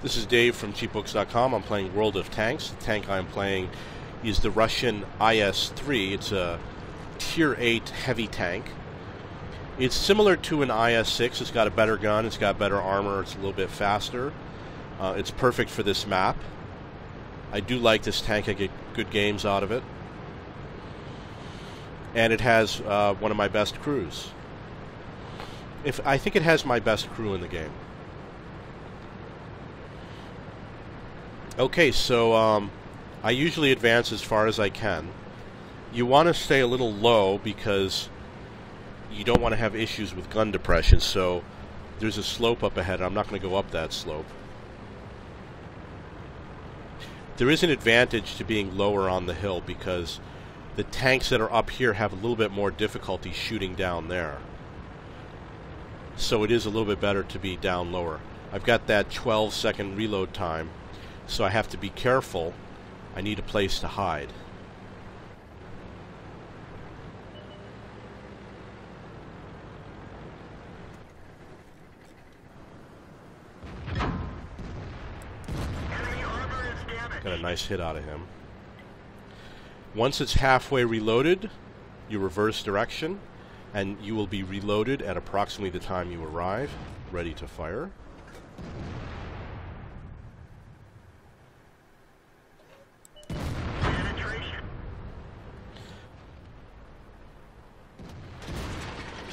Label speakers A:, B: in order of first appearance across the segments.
A: This is Dave from cheapbooks.com. I'm playing World of Tanks. The tank I'm playing is the Russian IS-3. It's a Tier 8 heavy tank. It's similar to an IS-6. It's got a better gun. It's got better armor. It's a little bit faster. Uh, it's perfect for this map. I do like this tank. I get good games out of it. And it has uh, one of my best crews. If I think it has my best crew in the game. Okay, so um, I usually advance as far as I can. You want to stay a little low because you don't want to have issues with gun depression. So there's a slope up ahead. I'm not going to go up that slope. There is an advantage to being lower on the hill because the tanks that are up here have a little bit more difficulty shooting down there. So it is a little bit better to be down lower. I've got that 12 second reload time so I have to be careful. I need a place to hide. Got a nice hit out of him. Once it's halfway reloaded, you reverse direction, and you will be reloaded at approximately the time you arrive, ready to fire.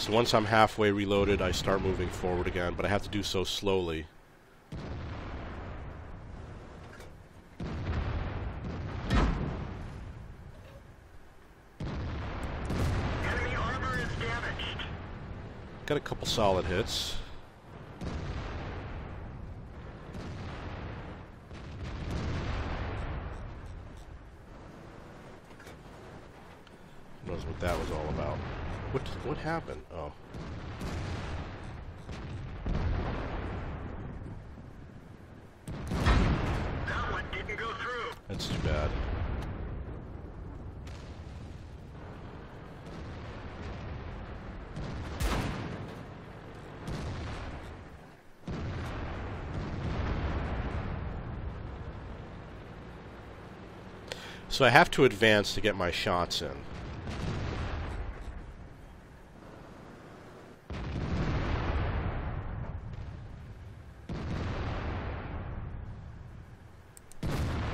A: So once I'm halfway reloaded, I start moving forward again, but I have to do so slowly. Got a couple solid hits. Knows what that was all about. What what happened? Oh.
B: That one didn't go through.
A: That's too bad. So I have to advance to get my shots in.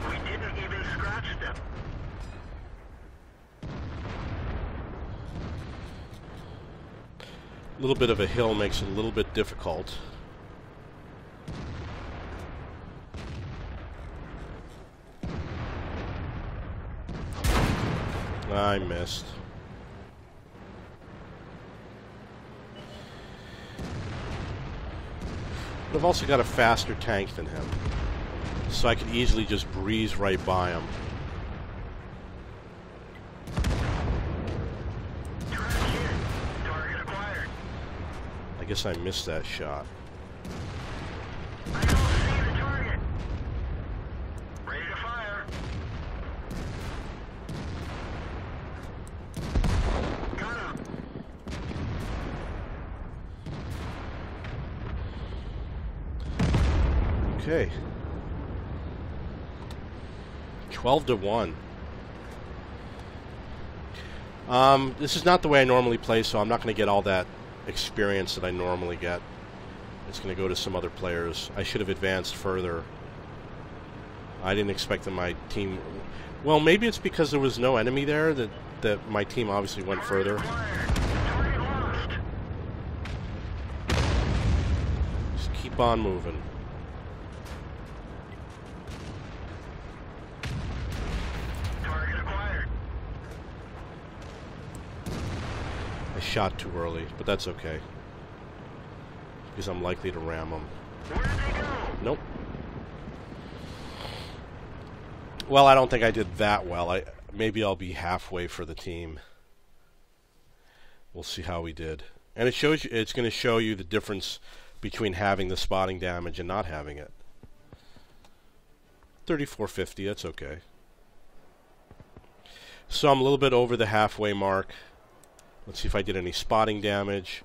B: We didn't even scratch them.
A: A little bit of a hill makes it a little bit difficult. I missed. But I've also got a faster tank than him. So I could easily just breeze right by him.
B: Track hit. Target acquired.
A: I guess I missed that shot. Okay. 12 to 1. Um, this is not the way I normally play, so I'm not going to get all that experience that I normally get. It's going to go to some other players. I should have advanced further. I didn't expect that my team. Well, maybe it's because there was no enemy there that, that my team obviously went further. Just keep on moving. Shot too early, but that's okay. Because I'm likely to ram them. Nope. Well, I don't think I did that well. I maybe I'll be halfway for the team. We'll see how we did. And it shows you it's going to show you the difference between having the spotting damage and not having it. 3450, that's okay. So I'm a little bit over the halfway mark. Let's see if I did any spotting damage.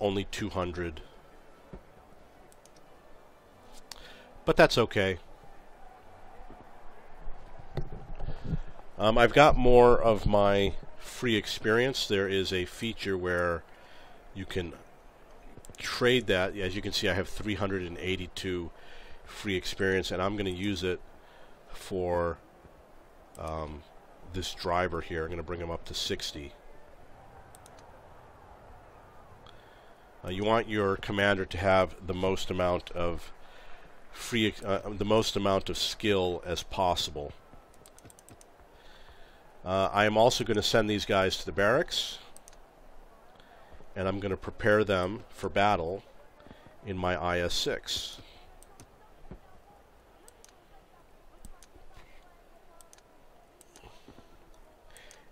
A: Only 200. but that's okay. Um, I've got more of my free experience. There is a feature where you can trade that. As you can see, I have 382 free experience, and I'm going to use it for um, this driver here. I'm going to bring him up to 60. Uh, you want your commander to have the most amount of free, uh, the most amount of skill as possible. Uh, I am also going to send these guys to the barracks, and I'm going to prepare them for battle in my IS-6.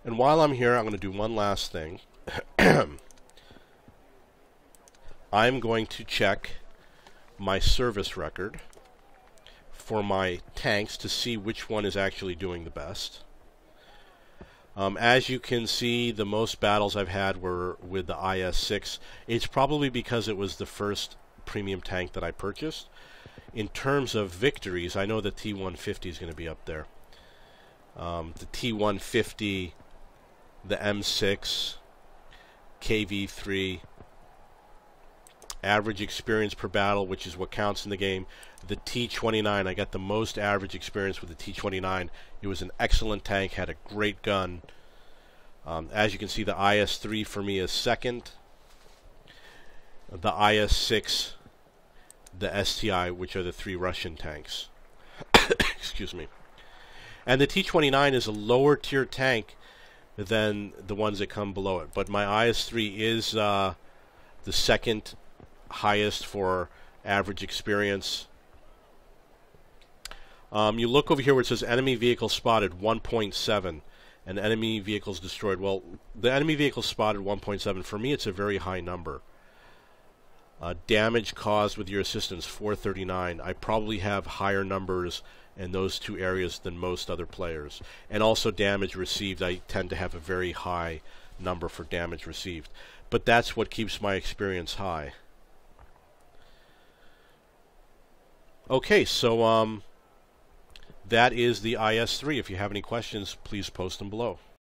A: And while I'm here, I'm going to do one last thing. I'm going to check my service record for my tanks to see which one is actually doing the best. Um, as you can see, the most battles I've had were with the IS-6. It's probably because it was the first premium tank that I purchased. In terms of victories, I know the T-150 is going to be up there. Um, the T-150, the M6, KV-3, average experience per battle, which is what counts in the game. The T29, I got the most average experience with the T29. It was an excellent tank, had a great gun. Um, as you can see, the IS-3 for me is second. The IS-6, the STI, which are the three Russian tanks. Excuse me. And the T29 is a lower tier tank than the ones that come below it. But my IS-3 is uh, the second highest for average experience. Um, you look over here where it says enemy vehicle spotted 1.7 and enemy vehicles destroyed. Well, the enemy vehicle spotted 1.7. For me, it's a very high number. Uh, damage caused with your assistance 439. I probably have higher numbers in those two areas than most other players. And also damage received. I tend to have a very high number for damage received. But that's what keeps my experience high. Okay, so um, that is the IS-3. If you have any questions, please post them below.